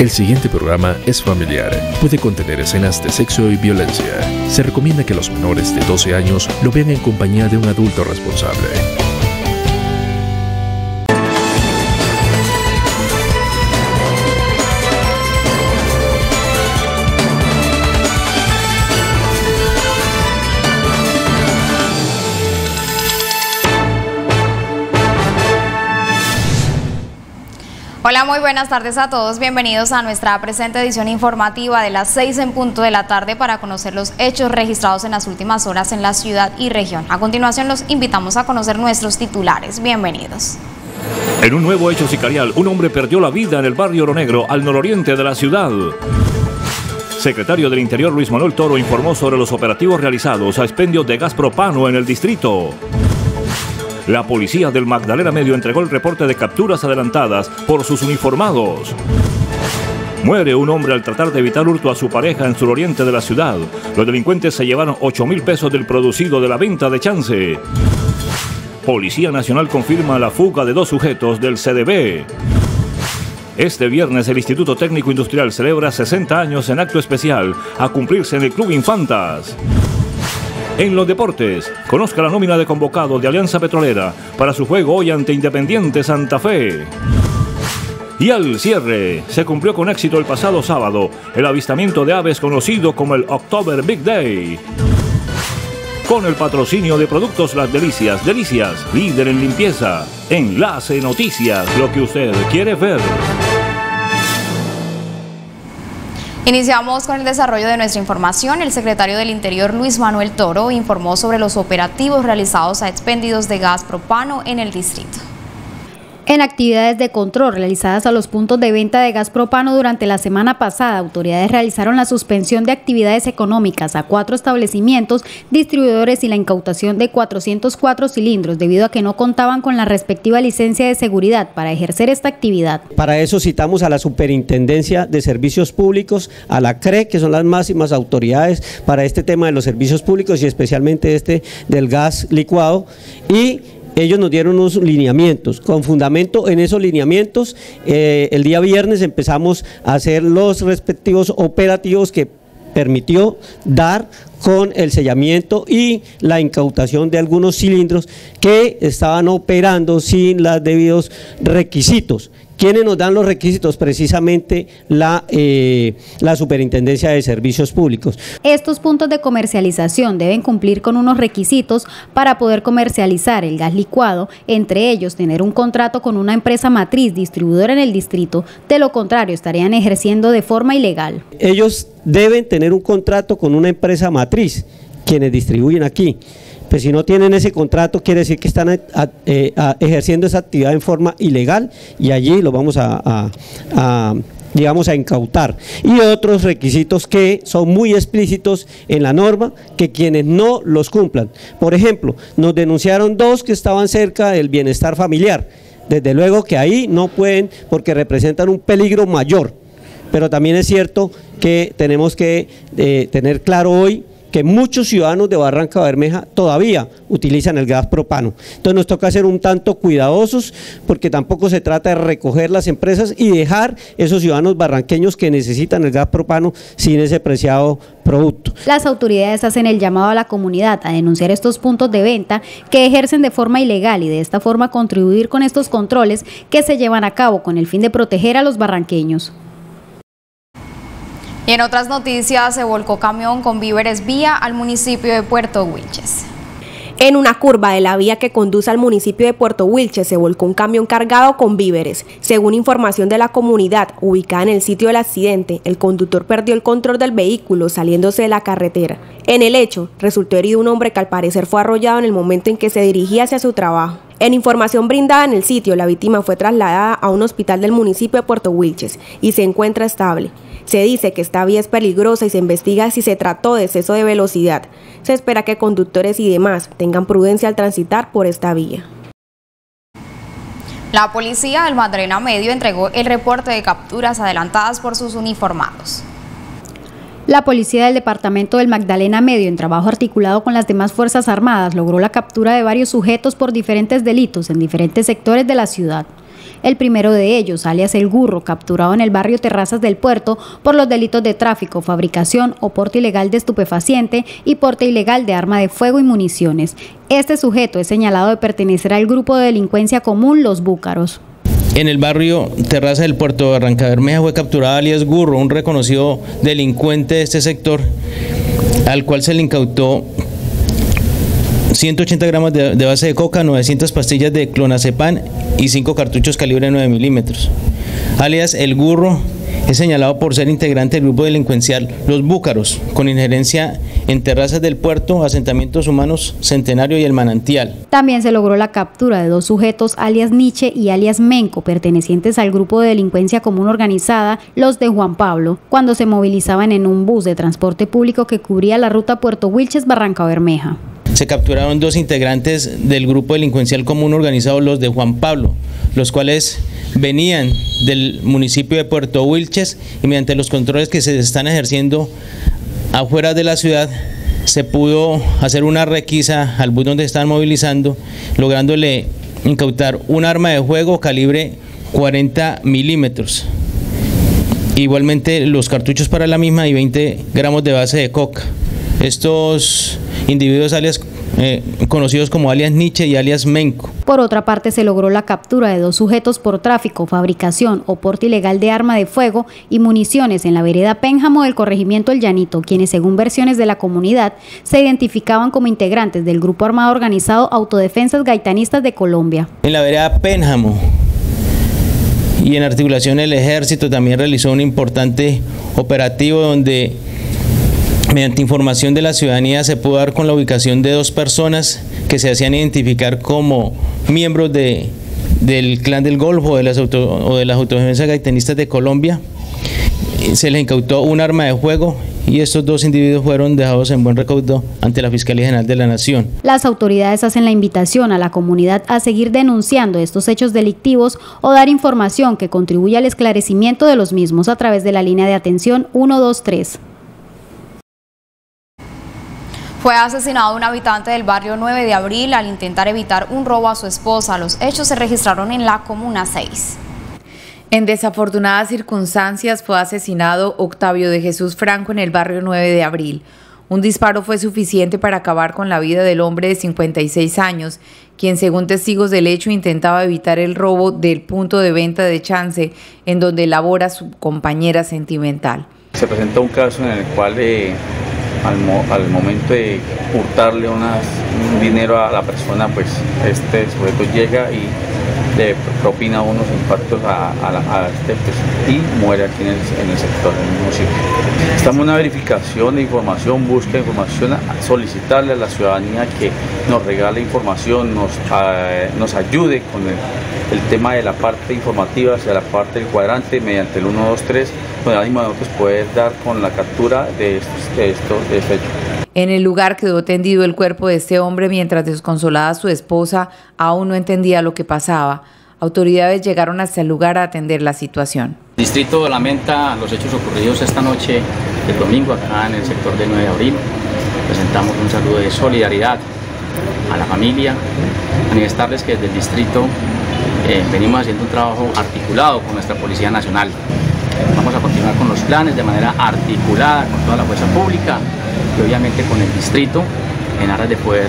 El siguiente programa es familiar. Puede contener escenas de sexo y violencia. Se recomienda que los menores de 12 años lo vean en compañía de un adulto responsable. Hola, muy buenas tardes a todos. Bienvenidos a nuestra presente edición informativa de las 6 en punto de la tarde para conocer los hechos registrados en las últimas horas en la ciudad y región. A continuación los invitamos a conocer nuestros titulares. Bienvenidos. En un nuevo hecho sicarial, un hombre perdió la vida en el barrio Oro Negro, al nororiente de la ciudad. Secretario del Interior Luis Manuel Toro informó sobre los operativos realizados a expendio de gas propano en el distrito. La policía del Magdalena Medio entregó el reporte de capturas adelantadas por sus uniformados. Muere un hombre al tratar de evitar hurto a su pareja en suroriente de la ciudad. Los delincuentes se llevaron 8 mil pesos del producido de la venta de chance. Policía Nacional confirma la fuga de dos sujetos del CDB. Este viernes el Instituto Técnico Industrial celebra 60 años en acto especial a cumplirse en el Club Infantas. En los deportes, conozca la nómina de convocado de Alianza Petrolera para su juego hoy ante Independiente Santa Fe. Y al cierre, se cumplió con éxito el pasado sábado el avistamiento de aves conocido como el October Big Day. Con el patrocinio de Productos Las Delicias, Delicias, líder en limpieza. Enlace Noticias, lo que usted quiere ver. Iniciamos con el desarrollo de nuestra información. El secretario del Interior, Luis Manuel Toro, informó sobre los operativos realizados a expendidos de gas propano en el distrito. En actividades de control realizadas a los puntos de venta de gas propano durante la semana pasada, autoridades realizaron la suspensión de actividades económicas a cuatro establecimientos distribuidores y la incautación de 404 cilindros debido a que no contaban con la respectiva licencia de seguridad para ejercer esta actividad. Para eso citamos a la Superintendencia de Servicios Públicos, a la CRE, que son las máximas autoridades para este tema de los servicios públicos y especialmente este del gas licuado y ellos nos dieron unos lineamientos. Con fundamento en esos lineamientos, eh, el día viernes empezamos a hacer los respectivos operativos que permitió dar con el sellamiento y la incautación de algunos cilindros que estaban operando sin los debidos requisitos. ¿Quiénes nos dan los requisitos? Precisamente la, eh, la Superintendencia de Servicios Públicos. Estos puntos de comercialización deben cumplir con unos requisitos para poder comercializar el gas licuado, entre ellos tener un contrato con una empresa matriz distribuidora en el distrito, de lo contrario estarían ejerciendo de forma ilegal. Ellos deben tener un contrato con una empresa matriz, quienes distribuyen aquí pues si no tienen ese contrato quiere decir que están eh, ejerciendo esa actividad en forma ilegal y allí lo vamos a, digamos, a incautar. Y otros requisitos que son muy explícitos en la norma, que quienes no los cumplan. Por ejemplo, nos denunciaron dos que estaban cerca del bienestar familiar. Desde luego que ahí no pueden porque representan un peligro mayor. Pero también es cierto que tenemos que eh, tener claro hoy que muchos ciudadanos de Barranca Bermeja todavía utilizan el gas propano. Entonces nos toca ser un tanto cuidadosos porque tampoco se trata de recoger las empresas y dejar esos ciudadanos barranqueños que necesitan el gas propano sin ese preciado producto. Las autoridades hacen el llamado a la comunidad a denunciar estos puntos de venta que ejercen de forma ilegal y de esta forma contribuir con estos controles que se llevan a cabo con el fin de proteger a los barranqueños. Y en otras noticias, se volcó camión con víveres vía al municipio de Puerto Wilches. En una curva de la vía que conduce al municipio de Puerto Wilches se volcó un camión cargado con víveres. Según información de la comunidad ubicada en el sitio del accidente, el conductor perdió el control del vehículo saliéndose de la carretera. En el hecho, resultó herido un hombre que al parecer fue arrollado en el momento en que se dirigía hacia su trabajo. En información brindada en el sitio, la víctima fue trasladada a un hospital del municipio de Puerto Wilches y se encuentra estable. Se dice que esta vía es peligrosa y se investiga si se trató de exceso de velocidad. Se espera que conductores y demás tengan prudencia al transitar por esta vía. La policía del Madrena Medio entregó el reporte de capturas adelantadas por sus uniformados. La policía del departamento del Magdalena Medio, en trabajo articulado con las demás Fuerzas Armadas, logró la captura de varios sujetos por diferentes delitos en diferentes sectores de la ciudad. El primero de ellos, alias El Gurro, capturado en el barrio Terrazas del Puerto por los delitos de tráfico, fabricación o porte ilegal de estupefaciente y porte ilegal de arma de fuego y municiones. Este sujeto es señalado de pertenecer al grupo de delincuencia común Los Búcaros. En el barrio Terraza del Puerto de Barranca Bermeja fue capturado alias Gurro, un reconocido delincuente de este sector, al cual se le incautó 180 gramos de, base de coca, 900 pastillas de clonazepam y 5 cartuchos calibre 9 milímetros. Alias El Gurro es señalado por ser integrante del grupo delincuencial Los Búcaros, con injerencia en terrazas del puerto, asentamientos humanos Centenario y el Manantial. También se logró la captura de dos sujetos, alias Nietzsche y alias Menco, pertenecientes al grupo de delincuencia común organizada, los de Juan Pablo, cuando se movilizaban en un bus de transporte público que cubría la ruta Puerto Wilches Barranca Bermeja. Se capturaron dos integrantes del grupo delincuencial común organizado, los de Juan Pablo, los cuales venían del municipio de Puerto Wilches y mediante los controles que se están ejerciendo afuera de la ciudad se pudo hacer una requisa al bus donde están movilizando, lográndole incautar un arma de fuego calibre 40 milímetros. Igualmente los cartuchos para la misma y 20 gramos de base de coca. Estos individuos alias eh, conocidos como alias Nietzsche y alias Menco. Por otra parte, se logró la captura de dos sujetos por tráfico, fabricación o porte ilegal de arma de fuego y municiones en la vereda Pénjamo del corregimiento El Llanito, quienes, según versiones de la comunidad, se identificaban como integrantes del grupo armado organizado Autodefensas Gaitanistas de Colombia. En la vereda Pénjamo y en articulación el ejército también realizó un importante operativo donde Mediante información de la ciudadanía se pudo dar con la ubicación de dos personas que se hacían identificar como miembros de, del clan del Golfo de las o de las autodefensas gaitanistas de Colombia. Se les incautó un arma de fuego y estos dos individuos fueron dejados en buen recaudo ante la Fiscalía General de la Nación. Las autoridades hacen la invitación a la comunidad a seguir denunciando estos hechos delictivos o dar información que contribuya al esclarecimiento de los mismos a través de la línea de atención 123. Fue asesinado un habitante del barrio 9 de abril al intentar evitar un robo a su esposa. Los hechos se registraron en la Comuna 6. En desafortunadas circunstancias fue asesinado Octavio de Jesús Franco en el barrio 9 de abril. Un disparo fue suficiente para acabar con la vida del hombre de 56 años, quien según testigos del hecho intentaba evitar el robo del punto de venta de Chance, en donde labora su compañera sentimental. Se presenta un caso en el cual eh, al, mo al, momento de hurtarle unas, un dinero a la persona, pues este sujeto llega y propina unos impactos a, a, a este y muere aquí en el, sector, en el. Estamos en una verificación de información, busca información, solicitarle a la ciudadanía que nos regale información, nos, nos ayude con el, tema de la parte informativa hacia la parte del cuadrante mediante el 123, donde ánimo nosotros poder dar con la captura de estos, de de este. En el lugar quedó tendido el cuerpo de este hombre mientras desconsolada su esposa aún no entendía lo que pasaba. Autoridades llegaron hasta el lugar a atender la situación. El distrito lamenta los hechos ocurridos esta noche del domingo acá en el sector del 9 de abril. Presentamos un saludo de solidaridad a la familia, manifestarles que desde el distrito eh, venimos haciendo un trabajo articulado con nuestra Policía Nacional. Vamos a continuar con los planes de manera articulada con toda la fuerza pública y obviamente con el distrito en aras de poder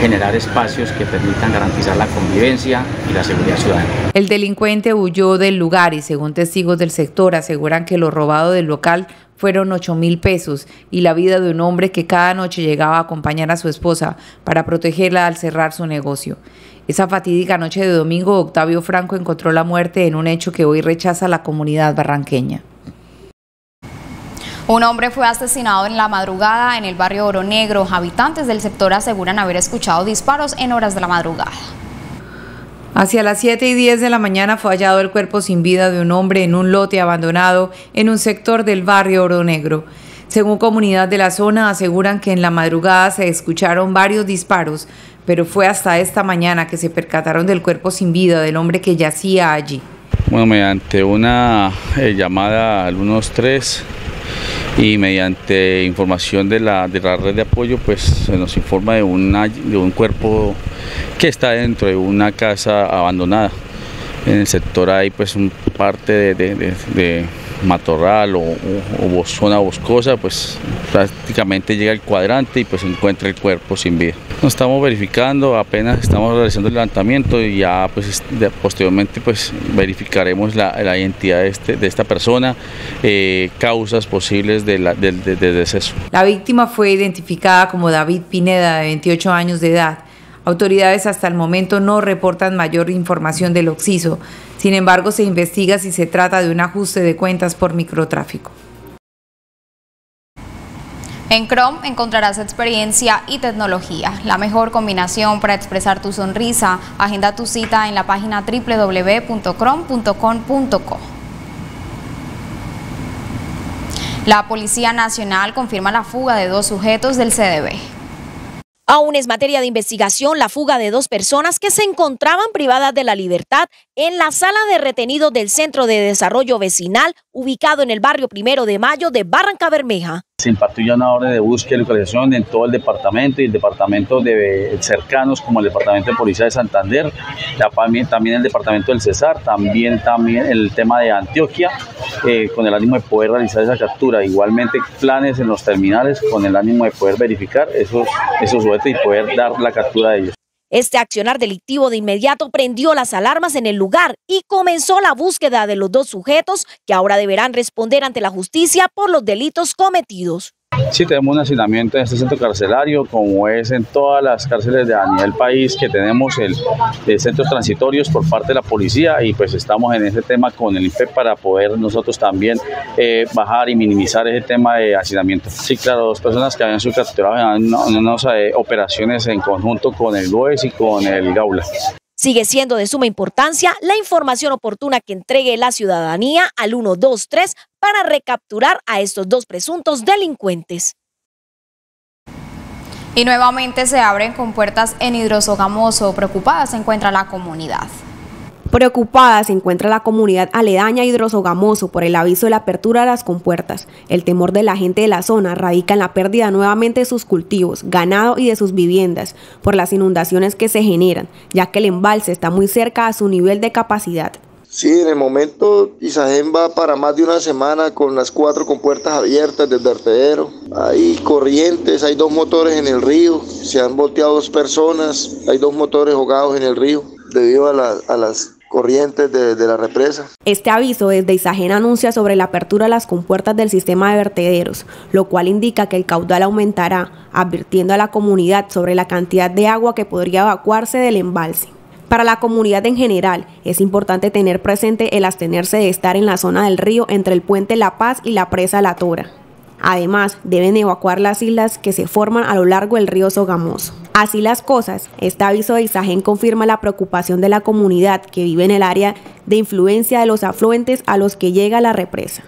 generar espacios que permitan garantizar la convivencia y la seguridad ciudadana. El delincuente huyó del lugar y según testigos del sector aseguran que lo robado del local fueron 8 mil pesos y la vida de un hombre que cada noche llegaba a acompañar a su esposa para protegerla al cerrar su negocio. Esa fatídica noche de domingo, Octavio Franco encontró la muerte en un hecho que hoy rechaza la comunidad barranqueña. Un hombre fue asesinado en la madrugada en el barrio Oro Negro. Habitantes del sector aseguran haber escuchado disparos en horas de la madrugada. Hacia las 7 y 10 de la mañana fue hallado el cuerpo sin vida de un hombre en un lote abandonado en un sector del barrio Oro Negro. Según comunidad de la zona, aseguran que en la madrugada se escucharon varios disparos, pero fue hasta esta mañana que se percataron del cuerpo sin vida del hombre que yacía allí. Bueno, mediante una eh, llamada al 123 y mediante información de la, de la red de apoyo, pues se nos informa de, una, de un cuerpo que está dentro de una casa abandonada. en el sector hay pues un parte de, matorral o, zona boscosa, pues prácticamente llega el cuadrante y pues encuentra el cuerpo sin vida. Nos estamos verificando, apenas estamos realizando el levantamiento y ya pues posteriormente pues verificaremos la, identidad de, este, de, esta persona, eh, causas posibles del deceso. La víctima fue identificada como David Pineda, de 28 años de edad. Autoridades hasta el momento no reportan mayor información del occiso. Sin embargo, se investiga si se trata de un ajuste de cuentas por microtráfico. En Chrome encontrarás experiencia y tecnología, la mejor combinación para expresar tu sonrisa. Agenda tu cita en la página www.chrome.com.co. La Policía Nacional confirma la fuga de dos sujetos del CDB. Aún es materia de investigación la fuga de dos personas que se encontraban privadas de la libertad en la sala de retenido del Centro de Desarrollo Vecinal, ubicado en el barrio Primero de Mayo de Barranca Bermeja. Se impartió una orden de búsqueda y localización en todo el departamento y el departamento de cercanos como el departamento de policía de Santander, también, también el departamento del Cesar, también, también el tema de Antioquia, eh, con el ánimo de poder realizar esa captura. Igualmente planes en los terminales con el ánimo de poder verificar esos, esos sujetos y poder dar la captura de ellos. Este accionar delictivo de inmediato prendió las alarmas en el lugar y comenzó la búsqueda de los dos sujetos que ahora deberán responder ante la justicia por los delitos cometidos. Sí, tenemos un hacinamiento en este centro carcelario, como es en todas las cárceles de a nivel país, que tenemos el, centros transitorios por parte de la policía y pues estamos en ese tema con el IFE para poder nosotros también eh, bajar y minimizar ese tema de hacinamiento. Sí, claro, dos personas que habían sido capturadas en unas eh, operaciones en conjunto con el GOES y con el GAULA. Sigue siendo de suma importancia la información oportuna que entregue la ciudadanía al 123 para recapturar a estos dos presuntos delincuentes. Y nuevamente se abren con puertas en Hidrosogamoso. Preocupada se encuentra la comunidad. Preocupada se encuentra la comunidad aledaña Hidrosogamoso por el aviso de la apertura de las compuertas. El temor de la gente de la zona radica en la pérdida nuevamente de sus cultivos, ganado y de sus viviendas por las inundaciones que se generan, ya que el embalse está muy cerca a su nivel de capacidad. Sí, en el momento Isagen va para más de una semana con las cuatro compuertas abiertas del vertedero. Hay corrientes, hay dos motores en el río, se han volteado dos personas, hay dos motores ahogados en el río debido a, a las corrientes de, la represa. Este aviso desde Isagen anuncia sobre la apertura de las compuertas del sistema de vertederos, lo cual indica que el caudal aumentará, advirtiendo a la comunidad sobre la cantidad de agua que podría evacuarse del embalse. Para la comunidad en general, es importante tener presente el abstenerse de estar en la zona del río entre el puente La Paz y la presa La Tora. Además, deben evacuar las islas que se forman a lo largo del río Sogamoso. Así las cosas, este aviso de Isagen confirma la preocupación de la comunidad que vive en el área de influencia de los afluentes a los que llega la represa.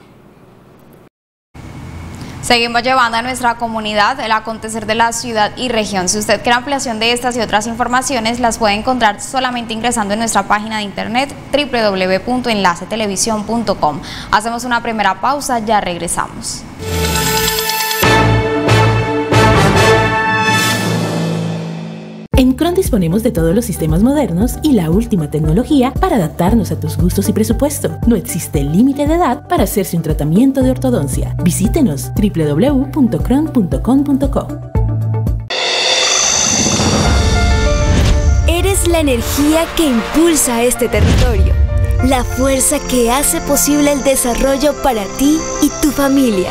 Seguimos llevando a nuestra comunidad el acontecer de la ciudad y región. Si usted quiere ampliación de estas y otras informaciones, las puede encontrar solamente ingresando en nuestra página de internet www.enlacetelevisión.com. Hacemos una primera pausa, ya regresamos. En Cron disponemos de todos los sistemas modernos y la última tecnología para adaptarnos a tus gustos y presupuesto. No existe límite de edad para hacerse un tratamiento de ortodoncia. Visítenos www.cron.com.co. Eres la energía que impulsa este territorio, la fuerza que hace posible el desarrollo para ti y tu familia.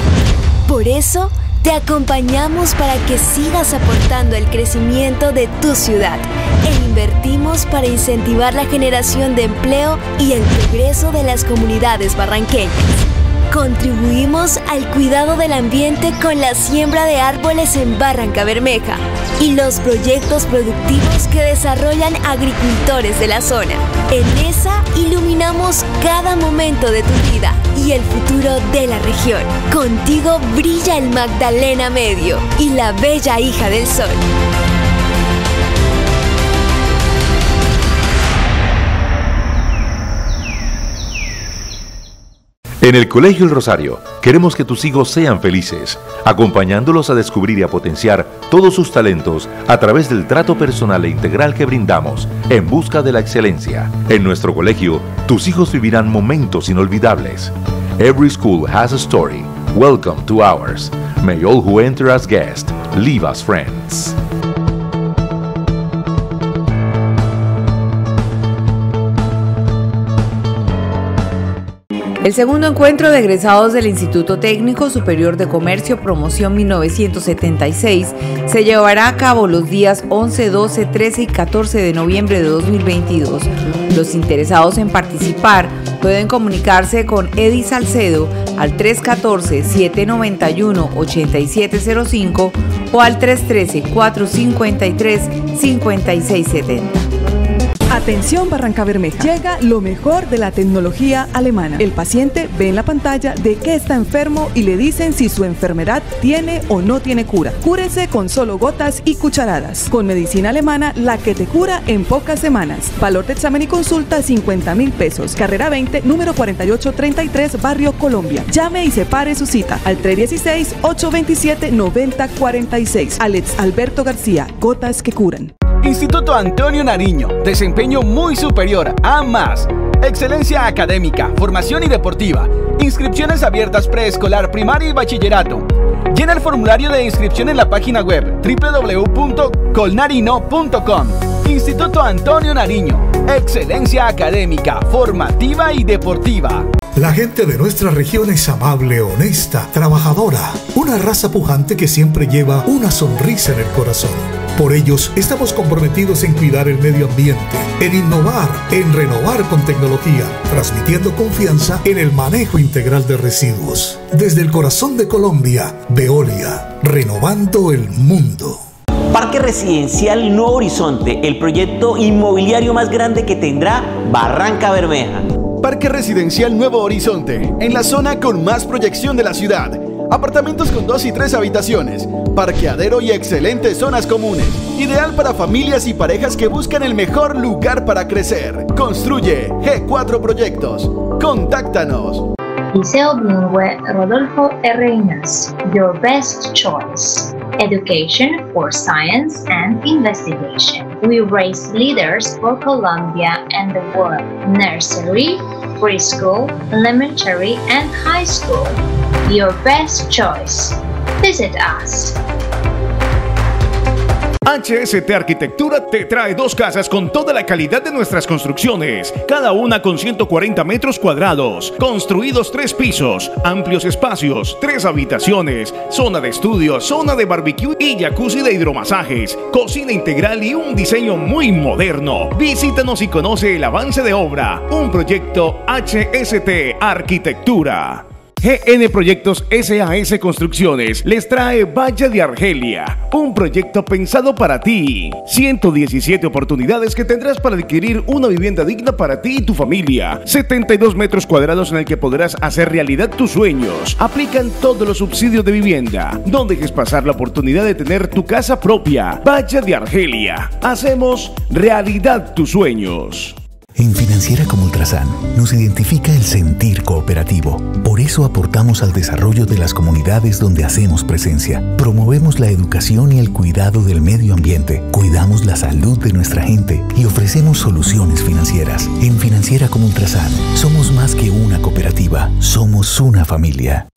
Por eso, te acompañamos para que sigas aportando el crecimiento de tu ciudad e invertimos para incentivar la generación de empleo y el progreso de las comunidades barranqueñas. Contribuimos al cuidado del ambiente con la siembra de árboles en Barranca Bermeja y los proyectos productivos que desarrollan agricultores de la zona. En esa iluminamos cada momento de tu vida y el futuro de la región. Contigo brilla el Magdalena Medio y la bella hija del sol. En el Colegio El Rosario queremos que tus hijos sean felices, acompañándolos a descubrir y a potenciar todos sus talentos a través del trato personal e integral que brindamos en busca de la excelencia. En nuestro colegio, tus hijos vivirán momentos inolvidables. Every school has a story. Welcome to ours. May all who enter as guests leave as friends. El segundo encuentro de egresados del Instituto Técnico Superior de Comercio Promoción 1976 se llevará a cabo los días 11, 12, 13 y 14 de noviembre de 2022. Los interesados en participar pueden comunicarse con Eddie Salcedo al 314-791-8705 o al 313-453-5670. Atención Barranca Bermeja. Llega lo mejor de la tecnología alemana. El paciente ve en la pantalla de qué está enfermo y le dicen si su enfermedad tiene o no tiene cura. Cúrese con solo gotas y cucharadas. Con medicina alemana, la que te cura en pocas semanas. Valor de examen y consulta 50 mil pesos. Carrera 20, número 4833, Barrio Colombia. Llame y separe su cita al 316-827-9046. Alex Alberto García, gotas que curan. Instituto Antonio Nariño, desempeño muy superior a más. Excelencia académica, formación y deportiva. Inscripciones abiertas preescolar, primaria y bachillerato. Llena el formulario de inscripción en la página web www.colnarino.com. Instituto Antonio Nariño. Excelencia académica, formativa y deportiva. La gente de nuestra región es amable, honesta, trabajadora, una raza pujante que siempre lleva una sonrisa en el corazón. Por ellos estamos comprometidos en cuidar el medio ambiente, en innovar, en renovar con tecnología, transmitiendo confianza en el manejo integral de residuos. Desde el corazón de Colombia, Veolia, renovando el mundo. Parque Residencial Nuevo Horizonte, el proyecto inmobiliario más grande que tendrá Barranca Bermeja. Parque Residencial Nuevo Horizonte, en la zona con más proyección de la ciudad. Apartamentos con dos y tres habitaciones, parqueadero y excelentes zonas comunes. Ideal para familias y parejas que buscan el mejor lugar para crecer. Construye G4 Proyectos. Contáctanos. Liceo Bilingüe Rodolfo R. Your best choice. Education for science and investigation. We raise leaders for Colombia and the world. Nursery, preschool, elementary, and high school. Your best choice. Visit us. HST Arquitectura te trae dos casas con toda la calidad de nuestras construcciones, cada una con 140 metros cuadrados, construidos tres pisos, amplios espacios, tres habitaciones, zona de estudio, zona de barbecue y jacuzzi de hidromasajes, cocina integral y un diseño muy moderno. Visítanos y conoce el avance de obra, un proyecto HST Arquitectura. GN Proyectos SAS Construcciones les trae Valle de Argelia, un proyecto pensado para ti. 117 oportunidades que tendrás para adquirir una vivienda digna para ti y tu familia. 72 metros cuadrados en el que podrás hacer realidad tus sueños. Aplican todos los subsidios de vivienda. No dejes pasar la oportunidad de tener tu casa propia. Valle de Argelia. Hacemos realidad tus sueños. En Financiera como Ultrasan nos identifica el sentir cooperativo. Por eso aportamos al desarrollo de las comunidades donde hacemos presencia. Promovemos la educación y el cuidado del medio ambiente. Cuidamos la salud de nuestra gente y ofrecemos soluciones financieras. En Financiera como Ultrasan somos más que una cooperativa, somos una familia.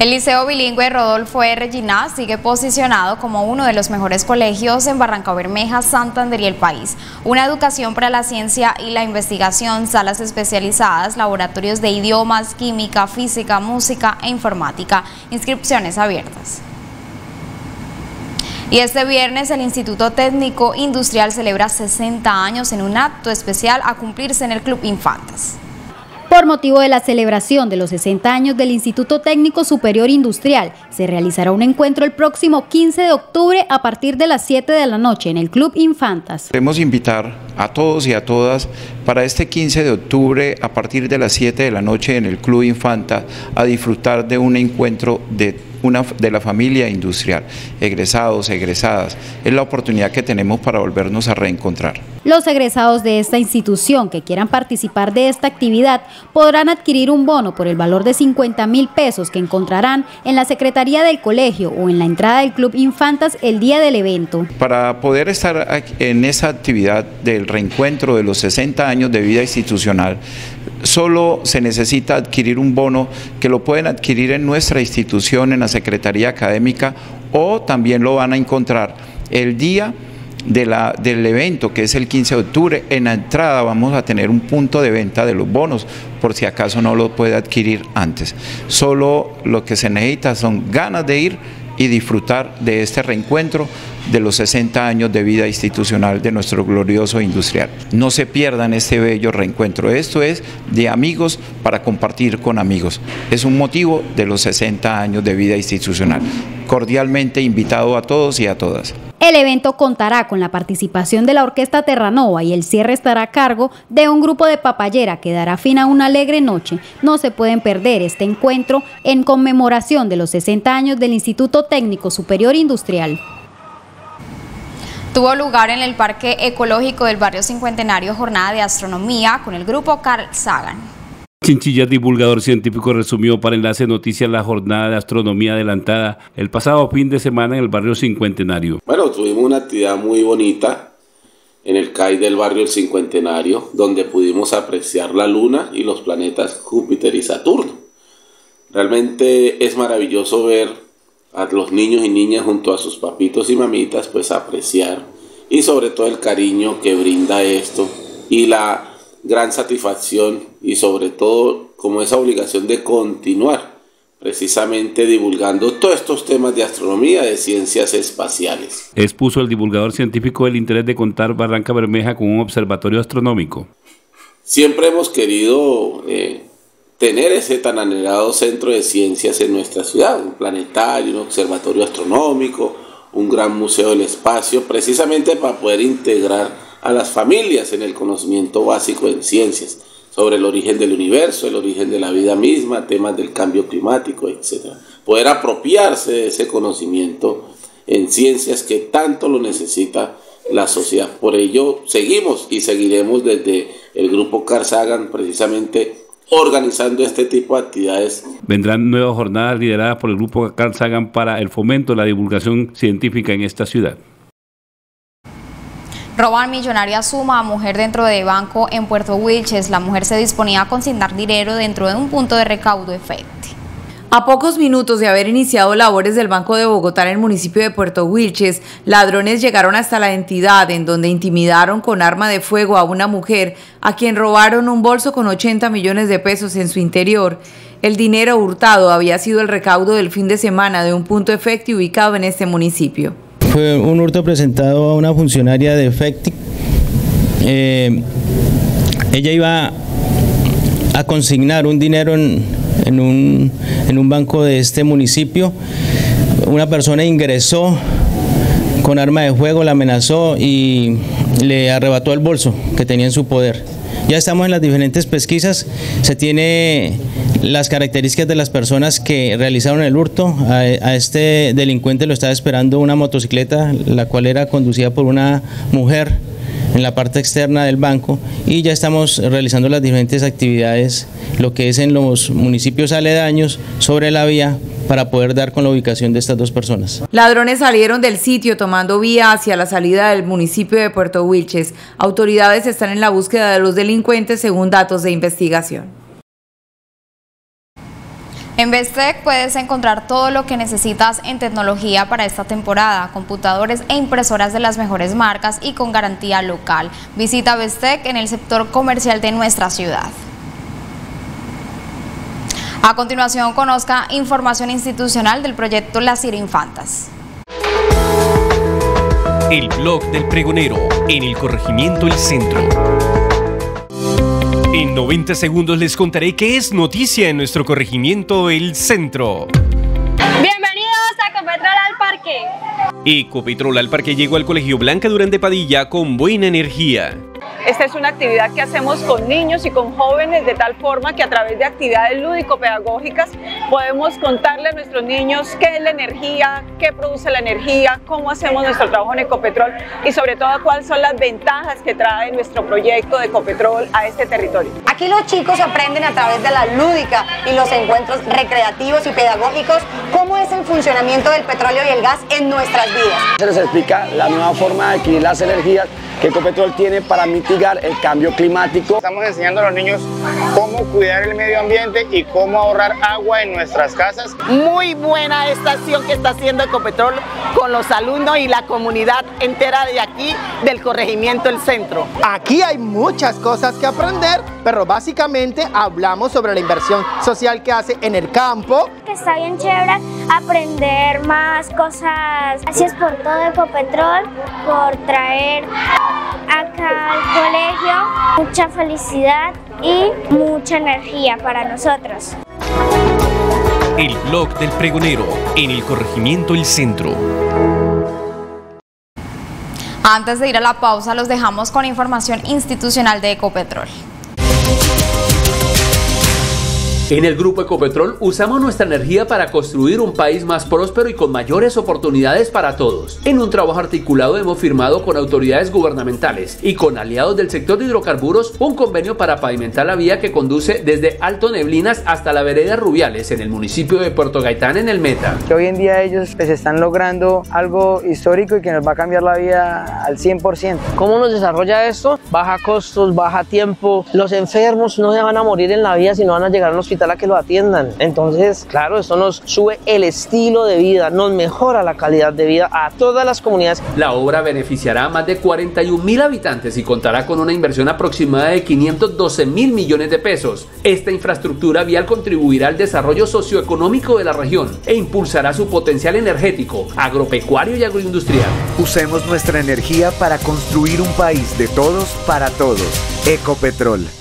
El Liceo Bilingüe Rodolfo R. Ginás sigue posicionado como uno de los mejores colegios en Barranca Bermeja, Santander y el país. Una educación para la ciencia y la investigación, salas especializadas, laboratorios de idiomas, química, física, música e informática. Inscripciones abiertas. Y este viernes el Instituto Técnico Industrial celebra 60 años en un acto especial a cumplirse en el Club Infantas. Por motivo de la celebración de los 60 años del Instituto Técnico Superior Industrial, se realizará un encuentro el próximo 15 de octubre a partir de las 7 de la noche en el Club Infantas. Queremos invitar a todos y a todas para este 15 de octubre a partir de las 7 de la noche en el Club Infantas a disfrutar de un encuentro de una, de la familia industrial, egresados, egresadas. Es la oportunidad que tenemos para volvernos a reencontrar. Los egresados de esta institución que quieran participar de esta actividad podrán adquirir un bono por el valor de 50 mil pesos que encontrarán en la Secretaría del Colegio o en la entrada del Club Infantas el día del evento. Para poder estar en esa actividad del reencuentro de los 60 años de vida institucional, solo se necesita adquirir un bono que lo pueden adquirir en nuestra institución, en la Secretaría Académica, o también lo van a encontrar el día del evento, que es el 15 de octubre, en la entrada vamos a tener un punto de venta de los bonos, por si acaso no lo puede adquirir antes. Solo lo que se necesita son ganas de ir y disfrutar de este reencuentro de los 60 años de vida institucional de nuestro glorioso industrial. No se pierdan este bello reencuentro. Esto es de amigos para compartir con amigos. Es un motivo de los 60 años de vida institucional. Cordialmente invitado a todos y a todas. El evento contará con la participación de la Orquesta Terranova y el cierre estará a cargo de un grupo de papayera que dará fin a una alegre noche. No se pueden perder este encuentro en conmemoración de los 60 años del Instituto Técnico Superior Industrial. Tuvo lugar en el Parque Ecológico del Barrio Cincuentenario Jornada de Astronomía con el grupo Carl Sagan. Chinchilla, divulgador científico, resumió para Enlace Noticias la jornada de astronomía adelantada el pasado fin de semana en el barrio Cincuentenario. Bueno, tuvimos una actividad muy bonita en el CAI del barrio El Cincuentenario, donde pudimos apreciar la Luna y los planetas Júpiter y Saturno. Realmente es maravilloso ver a los niños y niñas junto a sus papitos y mamitas, pues apreciar y sobre todo el cariño que brinda esto y la gran satisfacción y sobre todo como esa obligación de continuar precisamente divulgando todos estos temas de astronomía, de ciencias espaciales. Expuso el divulgador científico el interés de contar Barranca Bermeja con un observatorio astronómico. Siempre hemos querido eh, tener ese tan anhelado centro de ciencias en nuestra ciudad, un planetario, un observatorio astronómico, un gran museo del espacio, precisamente para poder integrar a las familias en el conocimiento básico en ciencias sobre el origen del universo, el origen de la vida misma, temas del cambio climático, etc. Poder apropiarse de ese conocimiento en ciencias que tanto lo necesita la sociedad. Por ello seguimos y seguiremos desde el grupo Carl Sagan precisamente organizando este tipo de actividades. Vendrán nuevas jornadas lideradas por el grupo Carl Sagan para el fomento de la divulgación científica en esta ciudad. Roban millonaria suma a mujer dentro de banco en Puerto Wilches. La mujer se disponía a consignar dinero dentro de un punto de recaudo efecto. A pocos minutos de haber iniciado labores del Banco de Bogotá en el municipio de Puerto Wilches, ladrones llegaron hasta la entidad en donde intimidaron con arma de fuego a una mujer a quien robaron un bolso con 80 millones de pesos en su interior. El dinero hurtado había sido el recaudo del fin de semana de un punto efecto ubicado en este municipio. Fue un hurto presentado a una funcionaria de FECTIC. Eh, ella iba a consignar un dinero en, un, en un banco de este municipio. Una persona ingresó con arma de fuego, la amenazó y le arrebató el bolso que tenía en su poder. Ya estamos en las diferentes pesquisas, se tiene las características de las personas que realizaron el hurto. A, este delincuente lo estaba esperando una motocicleta, la cual era conducida por una mujer en la parte externa del banco y ya estamos realizando las diferentes actividades, lo que es en los municipios aledaños sobre la vía para poder dar con la ubicación de estas dos personas. Ladrones salieron del sitio tomando vía hacia la salida del municipio de Puerto Wilches. Autoridades están en la búsqueda de los delincuentes según datos de investigación. En Bestec puedes encontrar todo lo que necesitas en tecnología para esta temporada, computadores e impresoras de las mejores marcas y con garantía local. Visita Bestec en el sector comercial de nuestra ciudad. A continuación, conozca información institucional del proyecto Las Infantas. El blog del pregonero en el corregimiento El Centro. En 90 segundos les contaré qué es noticia en nuestro corregimiento El Centro. Bienvenidos a Ecopetrol al Parque. Ecopetrol al Parque llegó al Colegio Blanca Durante Padilla con buena energía. Esta es una actividad que hacemos con niños y con jóvenes de tal forma que a través de actividades lúdico-pedagógicas podemos contarle a nuestros niños qué es la energía, qué produce la energía, cómo hacemos nuestro trabajo en Ecopetrol y sobre todo cuáles son las ventajas que trae nuestro proyecto de Ecopetrol a este territorio. Aquí los chicos aprenden a través de la lúdica y los encuentros recreativos y pedagógicos cómo es el funcionamiento del petróleo y el gas en nuestras vidas. Se les explica la nueva forma de adquirir las energías que Ecopetrol tiene para mitigar el cambio climático. Estamos enseñando a los niños cómo cuidar el medio ambiente y cómo ahorrar agua en nuestras casas. Muy buena esta acción que está haciendo Ecopetrol con los alumnos y la comunidad entera de aquí del corregimiento El Centro. Aquí hay muchas cosas que aprender, pero básicamente hablamos sobre la inversión social que hace en el campo. Está bien chévere aprender más cosas. Gracias por todo Ecopetrol, por traer acá al colegio mucha felicidad y mucha energía para nosotros. El blog del pregonero en el corregimiento El Centro. Antes de ir a la pausa, los dejamos con información institucional de Ecopetrol. En el Grupo Ecopetrol usamos nuestra energía para construir un país más próspero y con mayores oportunidades para todos. En un trabajo articulado hemos firmado con autoridades gubernamentales y con aliados del sector de hidrocarburos un convenio para pavimentar la vía que conduce desde Alto Neblinas hasta la vereda Rubiales en el municipio de Puerto Gaitán en el Meta. Que hoy en día ellos pues, están logrando algo histórico y que nos va a cambiar la vida al 100%. ¿Cómo nos desarrolla esto? Baja costos, baja tiempo. Los enfermos no se van a morir en la vía, sino van a llegar al hospital a que lo atiendan. Entonces, claro, esto nos sube el estilo de vida, nos mejora la calidad de vida a todas las comunidades. La obra beneficiará a más de 41 mil habitantes y contará con una inversión aproximada de 512 mil millones de pesos. Esta infraestructura vial contribuirá al desarrollo socioeconómico de la región e impulsará su potencial energético, agropecuario y agroindustrial. Usemos nuestra energía para construir un país de todos para todos. Ecopetrol.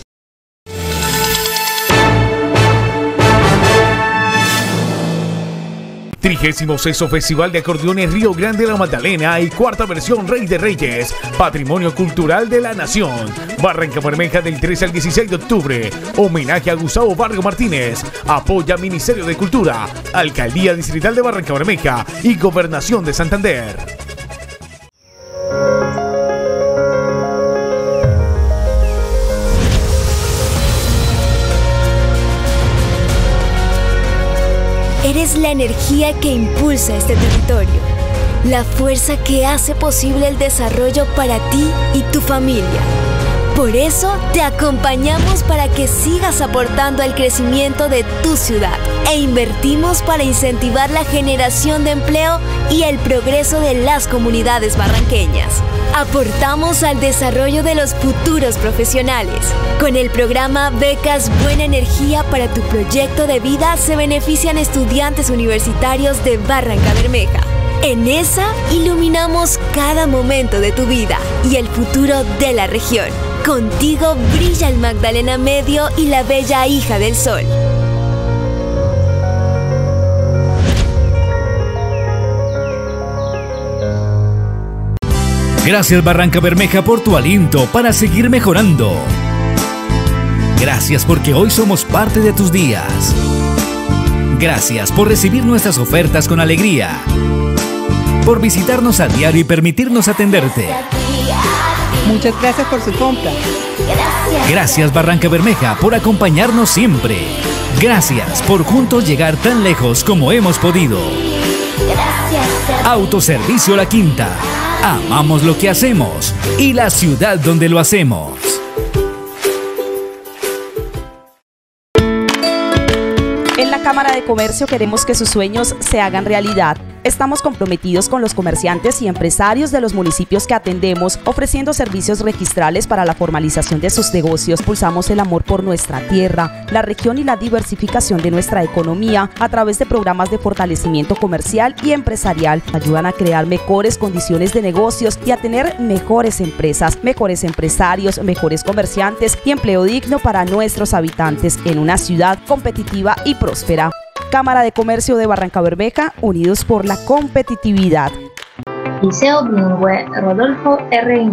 Trigésimo sexto Festival de Acordeones Río Grande La Magdalena y cuarta versión Rey de Reyes, Patrimonio Cultural de la Nación. Barranca Bermeja del 13 al 16 de octubre. Homenaje a Gustavo Vargas Martínez. Apoya Ministerio de Cultura, Alcaldía Distrital de Barranca Bermeja y Gobernación de Santander. Energía que impulsa este territorio, la fuerza que hace posible el desarrollo para ti y tu familia. Por eso te acompañamos para que sigas aportando al crecimiento de tu ciudad e invertimos para incentivar la generación de empleo y el progreso de las comunidades barranqueñas. Aportamos al desarrollo de los futuros profesionales. Con el programa Becas Buena Energía para tu proyecto de vida se benefician estudiantes universitarios de Barranca Bermeja. En esa iluminamos cada momento de tu vida y el futuro de la región. Contigo brilla el Magdalena Medio y la bella hija del sol. Gracias Barranca Bermeja por tu aliento para seguir mejorando. Gracias porque hoy somos parte de tus días. Gracias por recibir nuestras ofertas con alegría. Por visitarnos a diario y permitirnos atenderte. Muchas gracias por su compra. Gracias Barranca Bermeja por acompañarnos siempre. Gracias por juntos llegar tan lejos como hemos podido. Autoservicio La Quinta. Amamos lo que hacemos y la ciudad donde lo hacemos. En la Cámara de Comercio queremos que sus sueños se hagan realidad. Estamos comprometidos con los comerciantes y empresarios de los municipios que atendemos, ofreciendo servicios registrales para la formalización de sus negocios. Pulsamos el amor por nuestra tierra, la región y la diversificación de nuestra economía a través de programas de fortalecimiento comercial y empresarial. Ayudan a crear mejores condiciones de negocios y a tener mejores empresas, mejores empresarios, mejores comerciantes y empleo digno para nuestros habitantes en una ciudad competitiva y próspera. Cámara de Comercio de Barranca Bermeja, unidos por la competitividad. Liceo Rodolfo R.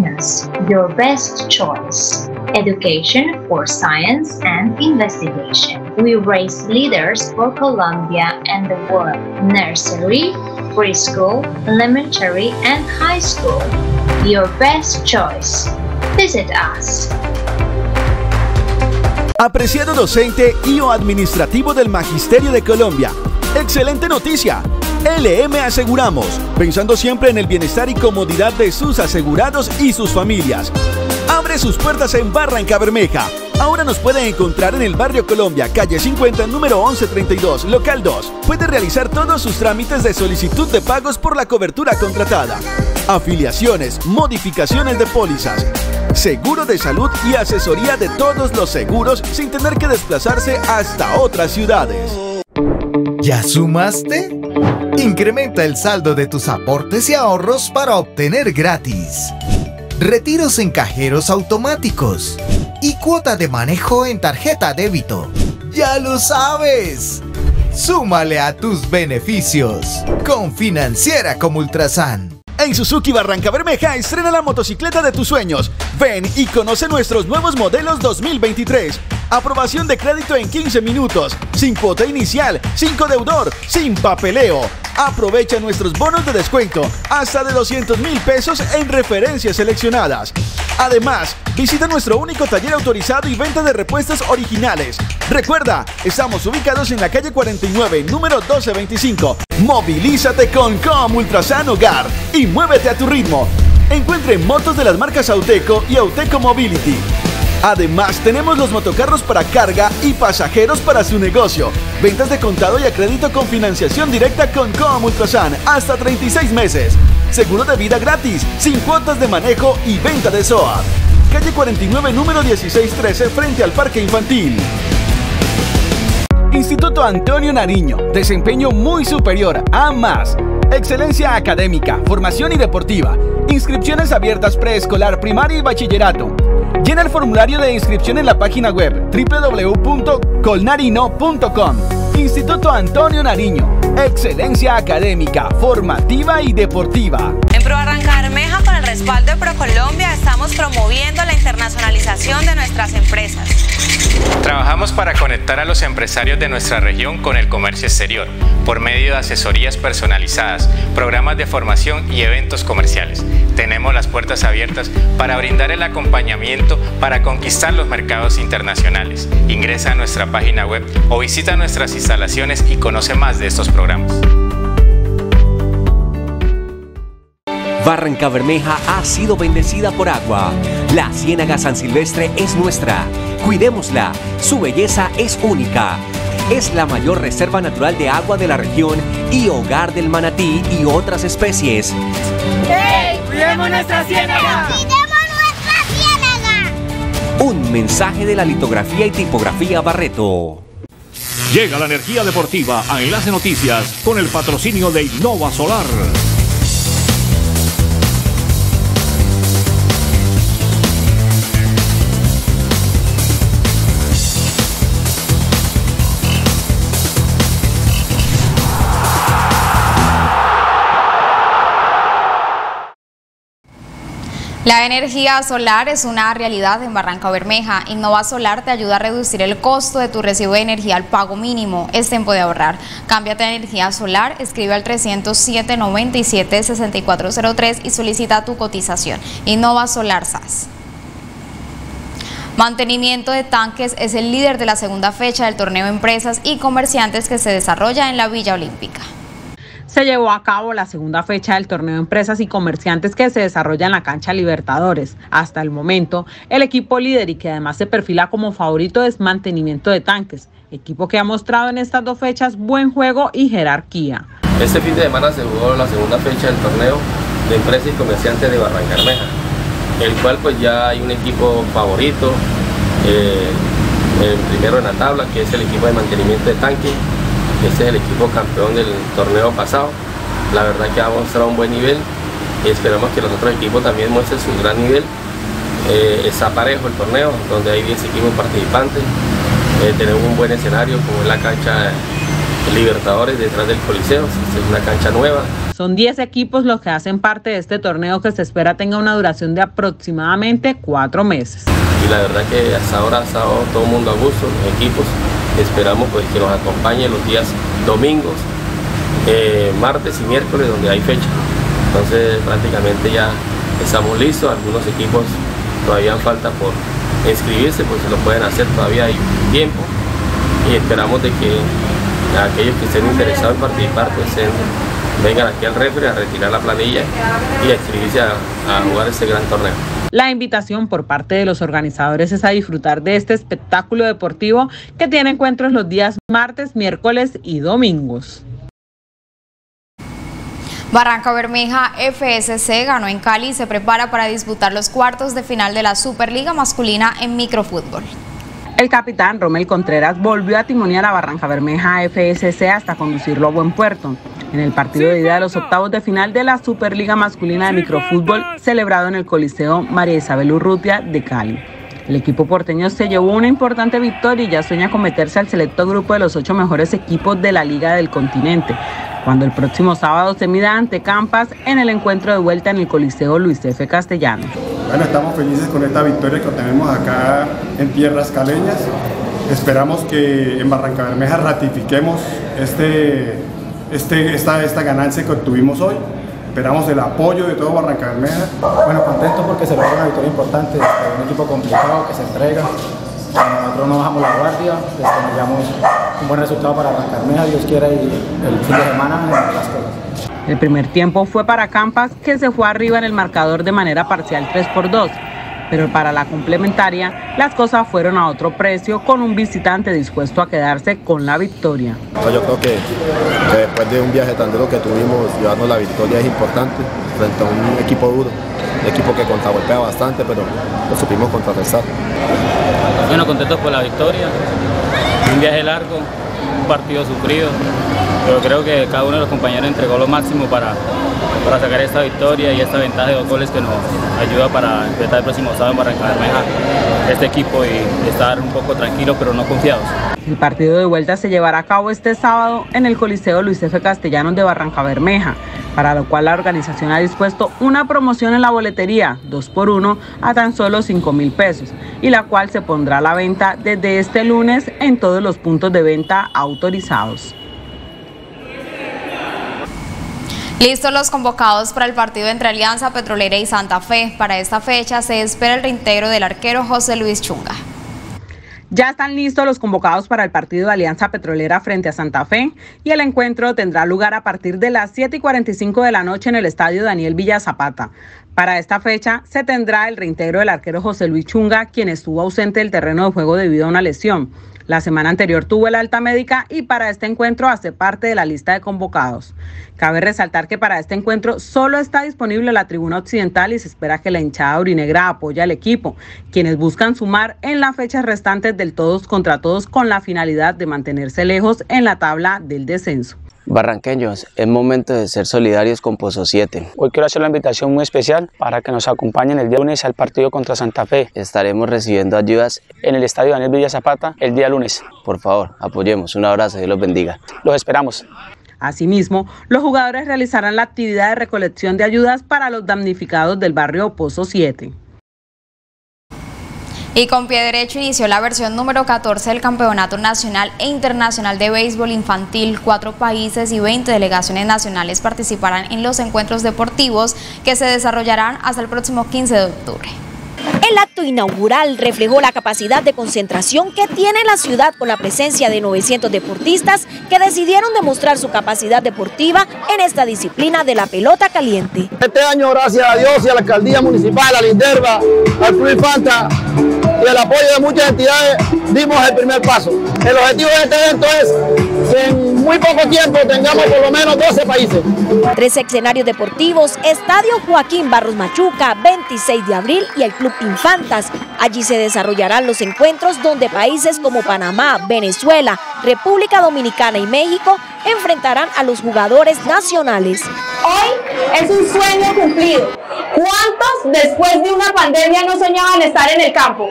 Your best choice. Education for science and investigation. We raise leaders for Colombia and the world. Nursery, preschool, elementary, and high school. Your best choice. Visit us. Apreciado docente y o administrativo del Magisterio de Colombia. Excelente noticia. LM Aseguramos, pensando siempre en el bienestar y comodidad de sus asegurados y sus familias. Abre sus puertas en Barranca Bermeja. Ahora nos puede encontrar en el barrio Colombia, calle 50, número 1132, local 2. Puede realizar todos sus trámites de solicitud de pagos por la cobertura contratada. Afiliaciones, modificaciones de pólizas, seguro de salud y asesoría de todos los seguros sin tener que desplazarse hasta otras ciudades. ¿Ya sumaste? Incrementa el saldo de tus aportes y ahorros para obtener gratis. Retiros en cajeros automáticos y cuota de manejo en tarjeta débito. ¡Ya lo sabes! Súmale a tus beneficios con Financiera como Ultrasan. En Suzuki Barranca Bermeja estrena la motocicleta de tus sueños. Ven y conoce nuestros nuevos modelos 2023. Aprobación de crédito en 15 minutos, sin cuota inicial, sin deudor, sin papeleo. Aprovecha nuestros bonos de descuento hasta de 200 mil pesos en referencias seleccionadas. Además, visita nuestro único taller autorizado y venta de repuestos originales. Recuerda, estamos ubicados en la calle 49, número 1225. Movilízate con Com Ultrasan Hogar y muévete a tu ritmo. Encuentre motos de las marcas Auteco y Auteco Mobility. Además, tenemos los motocarros para carga y pasajeros para su negocio. Ventas de contado y a crédito con financiación directa con Com Ultrasan hasta 36 meses. Seguro de vida gratis, sin cuotas de manejo y venta de SOA. Calle 49, número 1613, frente al Parque Infantil. Instituto Antonio Nariño, desempeño muy superior a más. Excelencia académica, formación y deportiva. Inscripciones abiertas preescolar, primaria y bachillerato. Llena el formulario de inscripción en la página web www.colnarino.com. Instituto Antonio Nariño. Excelencia académica, formativa y deportiva. En Pro respaldo de ProColombia, estamos promoviendo la internacionalización de nuestras empresas. Trabajamos para conectar a los empresarios de nuestra región con el comercio exterior, por medio de asesorías personalizadas, programas de formación y eventos comerciales. Tenemos las puertas abiertas para brindar el acompañamiento para conquistar los mercados internacionales. Ingresa a nuestra página web o visita nuestras instalaciones y conoce más de estos programas. Barranca Bermeja ha sido bendecida por agua. La Ciénaga San Silvestre es nuestra. Cuidémosla. Su belleza es única. Es la mayor reserva natural de agua de la región y hogar del manatí y otras especies. ¡Hey! ¡Cuidemos nuestra ciénaga! ¡Cuidemos nuestra ciénaga! Un mensaje de la litografía y tipografía Barreto. Llega la energía deportiva a Enlace Noticias con el patrocinio de Innova Solar. La energía solar es una realidad en Barranca Bermeja. Innova Solar te ayuda a reducir el costo de tu recibo de energía al pago mínimo. Es tiempo de ahorrar. Cámbiate a energía solar, escribe al 307 97 6403 y solicita tu cotización. Innova Solar SAS. Mantenimiento de tanques es el líder de la segunda fecha del torneo Empresas y Comerciantes que se desarrolla en la Villa Olímpica se llevó a cabo la segunda fecha del torneo de empresas y comerciantes que se desarrolla en la cancha Libertadores. Hasta el momento, el equipo líder y que además se perfila como favorito es mantenimiento de tanques, equipo que ha mostrado en estas dos fechas buen juego y jerarquía. Este fin de semana se jugó la segunda fecha del torneo de empresas y comerciantes de Barranca el cual pues ya hay un equipo favorito, eh, el primero en la tabla, que es el equipo de mantenimiento de tanques, este es el equipo campeón del torneo pasado. La verdad que ha mostrado un buen nivel y esperamos que los otros equipos también muestren su gran nivel. Eh, está parejo el torneo, donde hay 10 equipos participantes. Eh, tenemos un buen escenario como es la cancha Libertadores detrás del Coliseo, es una cancha nueva. Son 10 equipos los que hacen parte de este torneo que se espera tenga una duración de aproximadamente cuatro meses. Y la verdad que hasta ahora ha estado todo el mundo a gusto, los equipos. Esperamos pues, que nos acompañe los días domingos, eh, martes y miércoles donde hay fecha. Entonces prácticamente ya estamos listos, algunos equipos todavía falta por inscribirse, pues se lo pueden hacer, todavía hay tiempo y esperamos de que aquellos que estén interesados en participar pues vengan aquí al refri a retirar la planilla y a inscribirse a, a jugar este gran torneo. La invitación por parte de los organizadores es a disfrutar de este espectáculo deportivo que tiene encuentros los días martes, miércoles y domingos. Barranca Bermeja FSC ganó en Cali y se prepara para disputar los cuartos de final de la Superliga masculina en microfútbol. El capitán Romel Contreras volvió a timonear a Barranca Bermeja FSC hasta conducirlo a buen puerto. En el partido de ida de los octavos de final de la Superliga Masculina de Microfútbol celebrado en el Coliseo María Isabel Urrutia de Cali. El equipo porteño se llevó una importante victoria y ya sueña con meterse al selecto grupo de los ocho mejores equipos de la Liga del Continente, cuando el próximo sábado se mida ante Campas en el encuentro de vuelta en el Coliseo Luis F. Castellanos. Bueno, estamos felices con esta victoria que tenemos acá en tierras caleñas. Esperamos que en Barranca Bermeja ratifiquemos este, este, esta, esta ganancia que obtuvimos hoy. Esperamos el apoyo de todo Barranca Bermeja. Bueno, contento porque se logra una victoria importante, un equipo complicado que se entrega. Nosotros no bajamos la guardia, les un buen resultado para Barranca Bermeja, Dios quiera, y el fin de semana las cosas. El primer tiempo fue para Campas, que se fue arriba en el marcador de manera parcial 3 por 2 pero para la complementaria las cosas fueron a otro precio con un visitante dispuesto a quedarse con la victoria. Yo creo que, después de un viaje tan duro que tuvimos, llevarnos la victoria es importante frente a un equipo duro, un equipo que contragolpea bastante, pero lo supimos contrarrestar. Bueno, contentos por la victoria, un viaje largo, un partido sufrido, pero creo que cada uno de los compañeros entregó lo máximo para, para sacar esta victoria y esta ventaja de dos goles que nos ayuda para enfrentar el próximo sábado en Barranca Bermeja este equipo y estar un poco tranquilos pero no confiados. El partido de vuelta se llevará a cabo este sábado en el Coliseo Luis F. Castellanos de Barranca Bermeja, para lo cual la organización ha dispuesto una promoción en la boletería, 2 por 1 a tan solo 5 mil pesos, y la cual se pondrá a la venta desde este lunes en todos los puntos de venta autorizados. Listos los convocados para el partido entre Alianza Petrolera y Santa Fe. Para esta fecha se espera el reintegro del arquero José Luis Chunga. Ya están listos los convocados para el partido de Alianza Petrolera frente a Santa Fe y el encuentro tendrá lugar a partir de las 7 y 45 de la noche en el estadio Daniel Villa Zapata. Para esta fecha se tendrá el reintegro del arquero José Luis Chunga, quien estuvo ausente del terreno de juego debido a una lesión. La semana anterior tuvo el alta médica y para este encuentro hace parte de la lista de convocados. Cabe resaltar que para este encuentro solo está disponible la tribuna occidental y se espera que la hinchada urinegra apoye al equipo, quienes buscan sumar en las fechas restantes del todos contra todos con la finalidad de mantenerse lejos en la tabla del descenso. Barranqueños, es momento de ser solidarios con Pozo 7. Hoy quiero hacer una invitación muy especial para que nos acompañen el día lunes al partido contra Santa Fe. Estaremos recibiendo ayudas en el estadio Daniel Villa Zapata el día lunes. Por favor, apoyemos. Un abrazo, Dios los bendiga. Los esperamos. Asimismo, los jugadores realizarán la actividad de recolección de ayudas para los damnificados del barrio Pozo 7. Y con pie derecho inició la versión número 14 del Campeonato Nacional e Internacional de Béisbol Infantil. Cuatro países y 20 delegaciones nacionales participarán en los encuentros deportivos que se desarrollarán hasta el próximo 15 de octubre. El acto inaugural reflejó la capacidad de concentración que tiene la ciudad con la presencia de 900 deportistas que decidieron demostrar su capacidad deportiva en esta disciplina de la pelota caliente. Este año, gracias a Dios y a la alcaldía municipal, a la Inderva, al Club Infanta y el apoyo de muchas entidades, dimos el primer paso. El objetivo de este evento es que en muy poco tiempo tengamos por lo menos 12 países. Tres escenarios deportivos, Estadio Joaquín Barros Machuca, 26 de abril y el Club Infantas. Allí se desarrollarán los encuentros donde países como Panamá, Venezuela, República Dominicana y México enfrentarán a los jugadores nacionales. Hoy es un sueño cumplido. ¿Cuántos después de una pandemia no soñaban estar en el campo?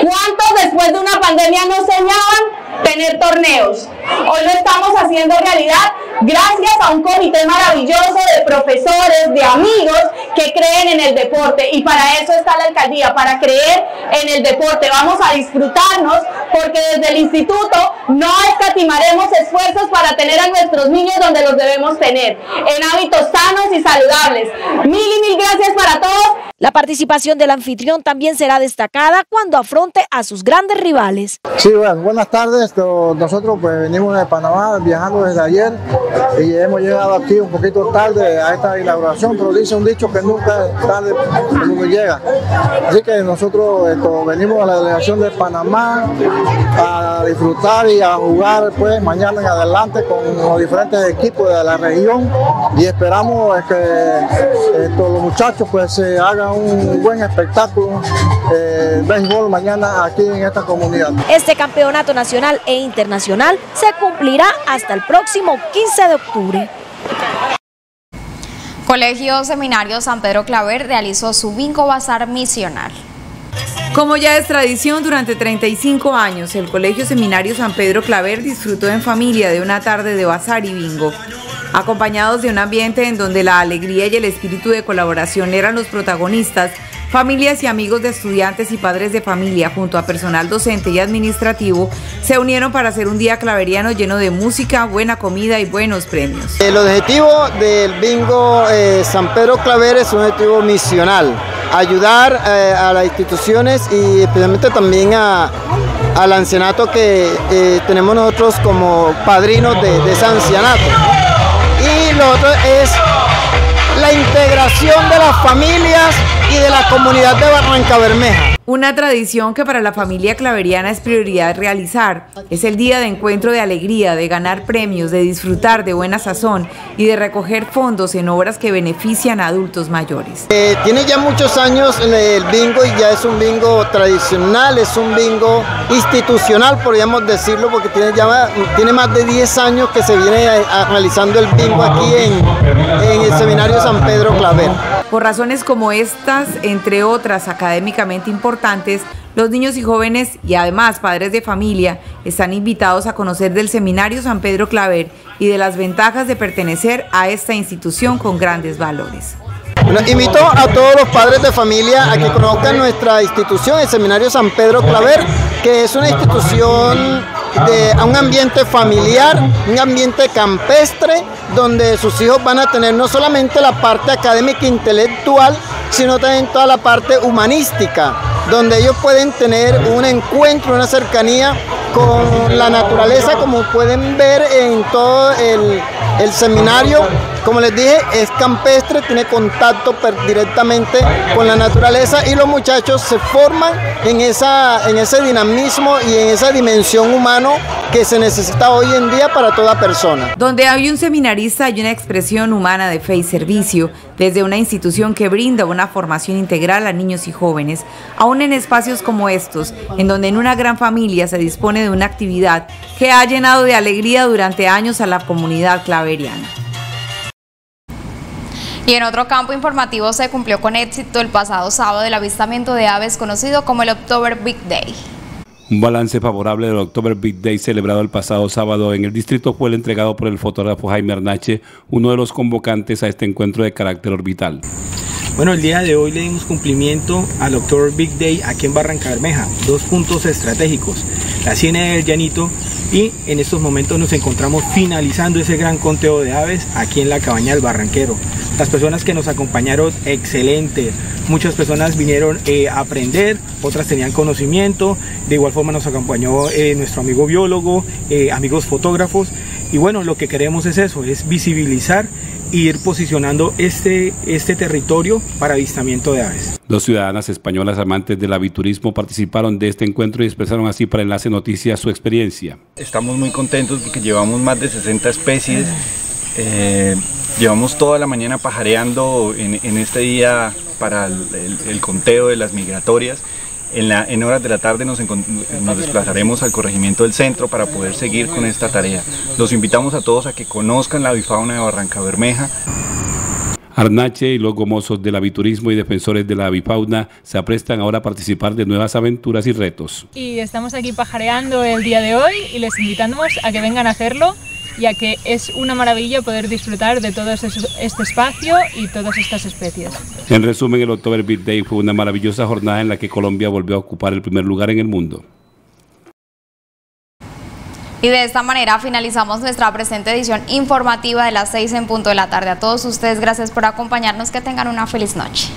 ¿Cuántos después de una pandemia no soñaban tener torneos. Hoy lo estamos haciendo realidad gracias a un comité maravilloso de profesores, de amigos que creen en el deporte y para eso está la alcaldía, para creer en el deporte. Vamos a disfrutarnos porque desde el instituto no escatimaremos esfuerzos para tener a nuestros niños donde los debemos tener, en hábitos sanos y saludables. Mil y mil gracias para todos. La participación del anfitrión también será destacada cuando afronte a sus grandes rivales. Sí, bueno, buenas tardes. Nosotros pues venimos de Panamá viajando desde ayer y hemos llegado aquí un poquito tarde a esta inauguración, pero dice un dicho que nunca es tarde cuando llega. Así que nosotros esto, venimos a la delegación de Panamá a disfrutar y a jugar pues mañana en adelante con los diferentes equipos de la región y esperamos que esto, los muchachos pues se hagan un buen espectáculo de eh, béisbol mañana aquí en esta comunidad. Este campeonato nacional e internacional se cumplirá hasta el próximo 15 de octubre. Colegio Seminario San Pedro Claver realizó su bingo bazar misional. Como ya es tradición, durante 35 años el Colegio Seminario San Pedro Claver disfrutó en familia de una tarde de bazar y bingo. Acompañados de un ambiente en donde la alegría y el espíritu de colaboración eran los protagonistas, familias y amigos de estudiantes y padres de familia junto a personal docente y administrativo se unieron para hacer un día claveriano lleno de música, buena comida y buenos premios. El objetivo del bingo eh, San Pedro Claver es un objetivo misional, ayudar eh, a las instituciones y especialmente también a, al ancianato que eh, tenemos nosotros como padrinos de, de ese ancianato y lo otro es la integración de las familias y de la comunidad de Barranca Bermeja. Una tradición que para la familia claveriana es prioridad realizar. Es el día de encuentro de alegría, de ganar premios, de disfrutar de buena sazón y de recoger fondos en obras que benefician a adultos mayores. Eh, tiene ya muchos años el bingo y ya es un bingo tradicional, es un bingo institucional, podríamos decirlo, porque tiene, ya, tiene más de 10 años que se viene realizando el bingo aquí en, en el Seminario San Pedro Claver. Por razones como estas, entre otras académicamente importantes, los niños y jóvenes y además padres de familia están invitados a conocer del Seminario San Pedro Claver y de las ventajas de pertenecer a esta institución con grandes valores. invito a todos los padres de familia a que conozcan nuestra institución, el Seminario San Pedro Claver, que es una institución de un ambiente familiar, un ambiente campestre, donde sus hijos van a tener no solamente la parte académica intelectual, sino también toda la parte humanística, donde ellos pueden tener un encuentro, una cercanía con la naturaleza, como pueden ver en todo el, el seminario. Como les dije, es campestre, tiene contacto directamente con la naturaleza y los muchachos se forman en, esa, en ese dinamismo y en esa dimensión humano que se necesita hoy en día para toda persona. Donde hay un seminarista hay una expresión humana de fe y servicio, desde una institución que brinda una formación integral a niños y jóvenes, aún en espacios como estos, en donde en una gran familia se dispone de una actividad que ha llenado de alegría durante años a la comunidad claveriana. Y en otro campo informativo se cumplió con éxito el pasado sábado el avistamiento de aves conocido como el October Big Day. Un balance favorable del October Big Day celebrado el pasado sábado en el distrito fue el entregado por el fotógrafo Jaime Arnache, uno de los convocantes a este encuentro de carácter orbital. Bueno, el día de hoy le dimos cumplimiento al October Big Day aquí en Barranca Bermeja. Dos puntos estratégicos, la Ciénaga del Llanito y en estos momentos nos encontramos finalizando ese gran conteo de aves aquí en la cabaña del Barranquero. Las personas que nos acompañaron, excelente. Muchas personas vinieron eh, a aprender, otras tenían conocimiento. De igual forma nos acompañó eh, nuestro amigo biólogo, eh, amigos fotógrafos. Y bueno, lo que queremos es eso, es visibilizar ir posicionando este, este territorio para avistamiento de aves. Dos ciudadanas españolas amantes del aviturismo participaron de este encuentro y expresaron así para Enlace Noticias su experiencia. Estamos muy contentos porque llevamos más de 60 especies. Eh, llevamos toda la mañana pajareando en, este día para el, conteo de las migratorias. En, la, en, horas de la tarde nos, nos, desplazaremos al corregimiento del centro para poder seguir con esta tarea. Los invitamos a todos a que conozcan la bifauna de Barranca Bermeja. Arnache y los gomozos del aviturismo y defensores de la avifauna se aprestan ahora a participar de nuevas aventuras y retos. Y estamos aquí pajareando el día de hoy y les invitamos a que vengan a hacerlo ya que es una maravilla poder disfrutar de todo este espacio y todas estas especies. En resumen, el October Beat Day fue una maravillosa jornada en la que Colombia volvió a ocupar el primer lugar en el mundo. Y de esta manera finalizamos nuestra presente edición informativa de las 6 en punto de la tarde. A todos ustedes, gracias por acompañarnos. Que tengan una feliz noche.